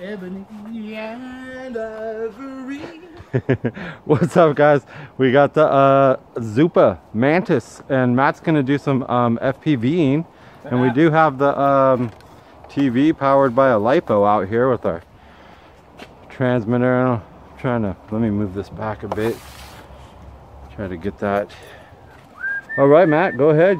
Ebony and ivory. What's up, guys? We got the uh, Zoopa Mantis, and Matt's gonna do some um, FPVing, and we do have the um, TV powered by a lipo out here with our transmitter. I'm trying to let me move this back a bit. Try to get that. All right, Matt, go ahead.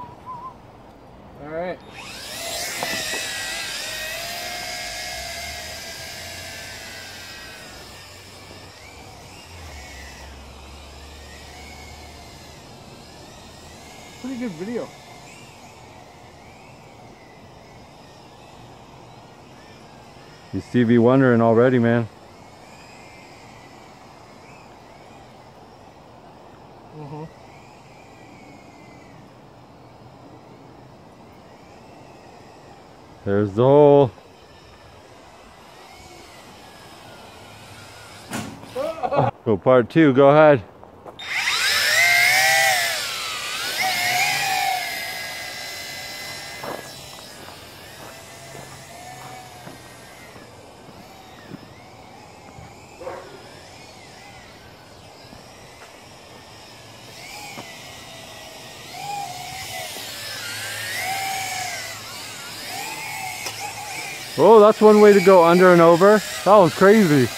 Pretty good video. You Stevie wondering already, man. Mm-hmm. There's the hole. Go part two, go ahead. Oh, that's one way to go under and over. That was crazy.